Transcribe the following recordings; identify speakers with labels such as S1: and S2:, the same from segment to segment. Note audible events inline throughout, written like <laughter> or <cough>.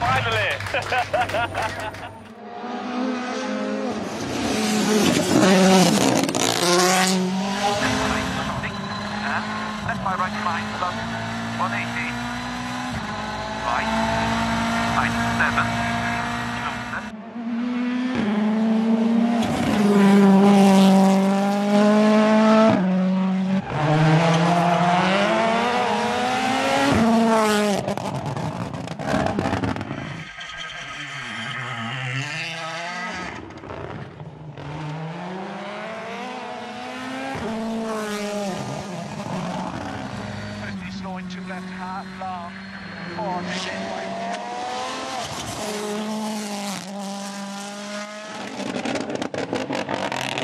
S1: Finally. <laughs> Left by right flying, 180. Right.
S2: 97.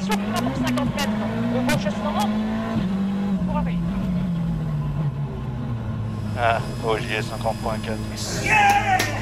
S2: sur le pour 54, on gauche pour arriver.
S3: Ah, OJS 50.4. Yeah